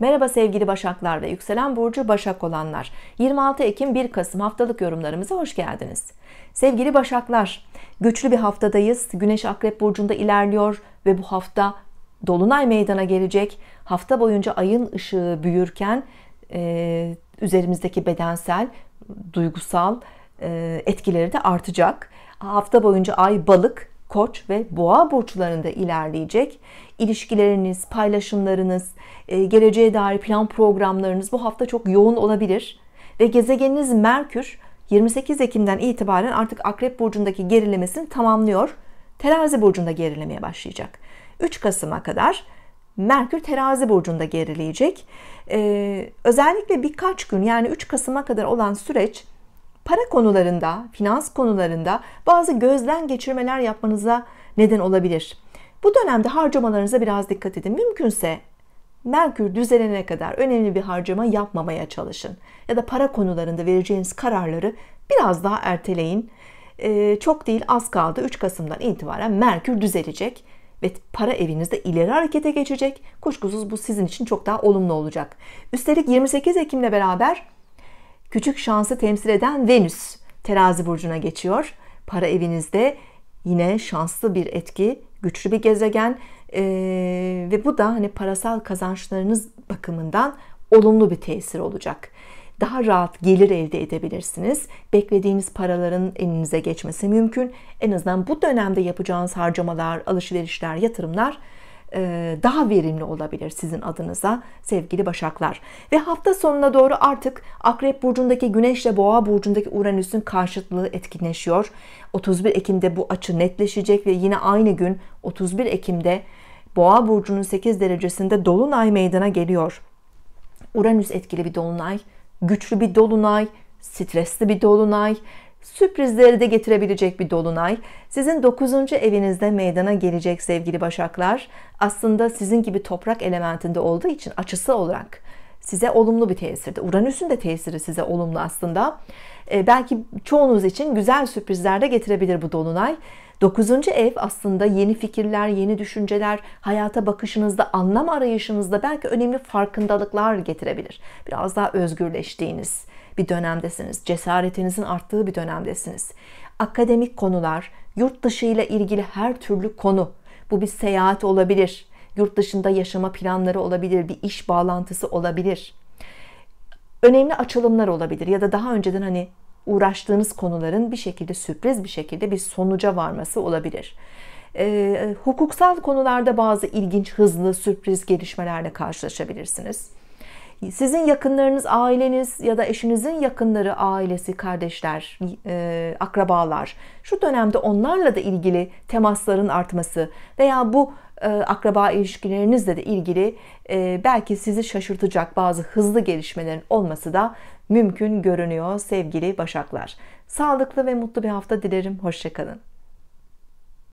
Merhaba sevgili Başaklar ve yükselen burcu Başak olanlar. 26 Ekim 1 Kasım haftalık yorumlarımıza hoş geldiniz. Sevgili Başaklar, güçlü bir haftadayız. Güneş Akrep burcunda ilerliyor ve bu hafta dolunay meydana gelecek. Hafta boyunca ayın ışığı büyürken e, üzerimizdeki bedensel, duygusal e, etkileri de artacak. Hafta boyunca ay balık, koç ve boğa burçlarında ilerleyecek. İlişkileriniz, paylaşımlarınız, e, geleceğe dair plan programlarınız bu hafta çok yoğun olabilir. Ve gezegeniniz Merkür 28 Ekim'den itibaren artık Akrep Burcu'ndaki gerilemesini tamamlıyor. Terazi Burcu'nda gerilemeye başlayacak. 3 Kasım'a kadar Merkür Terazi Burcu'nda gerileyecek. Ee, özellikle birkaç gün yani 3 Kasım'a kadar olan süreç para konularında, finans konularında bazı gözden geçirmeler yapmanıza neden olabilir. Bu dönemde harcamalarınıza biraz dikkat edin. Mümkünse Merkür düzelene kadar önemli bir harcama yapmamaya çalışın. Ya da para konularında vereceğiniz kararları biraz daha erteleyin. Ee, çok değil az kaldı 3 Kasım'dan itibaren Merkür düzelecek ve para evinizde ileri harekete geçecek. Kuşkusuz bu sizin için çok daha olumlu olacak. Üstelik 28 Ekim'le beraber küçük şansı temsil eden Venüs terazi burcuna geçiyor. Para evinizde yine şanslı bir etki, güçlü bir gezegen ee, ve bu da hani parasal kazançlarınız bakımından olumlu bir tesir olacak. Daha rahat gelir elde edebilirsiniz. Beklediğiniz paraların elinize geçmesi mümkün. En azından bu dönemde yapacağınız harcamalar, alışverişler, yatırımlar daha verimli olabilir sizin adınıza sevgili Başaklar. Ve hafta sonuna doğru artık Akrep burcundaki Güneş ile Boğa burcundaki Uranüs'ün karşıtlığı etkinleşiyor. 31 Ekim'de bu açı netleşecek ve yine aynı gün 31 Ekim'de Boğa burcunun 8 derecesinde dolunay meydana geliyor. Uranüs etkili bir dolunay, güçlü bir dolunay, stresli bir dolunay, sürprizleri de getirebilecek bir dolunay. Sizin 9. evinizde meydana gelecek sevgili Başaklar. Aslında sizin gibi toprak elementinde olduğu için açısı olarak size olumlu bir tesirde. Uranüs'ün de tesiri size olumlu aslında. Ee, belki çoğunuz için güzel sürprizler de getirebilir bu dolunay. 9. ev aslında yeni fikirler, yeni düşünceler, hayata bakışınızda, anlam arayışınızda belki önemli farkındalıklar getirebilir. Biraz daha özgürleştiğiniz bir dönemdesiniz. Cesaretinizin arttığı bir dönemdesiniz. Akademik konular, yurt dışı ile ilgili her türlü konu. Bu bir seyahat olabilir. Yurt dışında yaşama planları olabilir, bir iş bağlantısı olabilir. Önemli açılımlar olabilir ya da daha önceden hani uğraştığınız konuların bir şekilde sürpriz bir şekilde bir sonuca varması olabilir. E, hukuksal konularda bazı ilginç, hızlı, sürpriz gelişmelerle karşılaşabilirsiniz. Sizin yakınlarınız, aileniz ya da eşinizin yakınları, ailesi, kardeşler, e, akrabalar şu dönemde onlarla da ilgili temasların artması veya bu e, akraba ilişkilerinizle de ilgili e, belki sizi şaşırtacak bazı hızlı gelişmelerin olması da mümkün görünüyor sevgili Başaklar. Sağlıklı ve mutlu bir hafta dilerim. Hoşçakalın.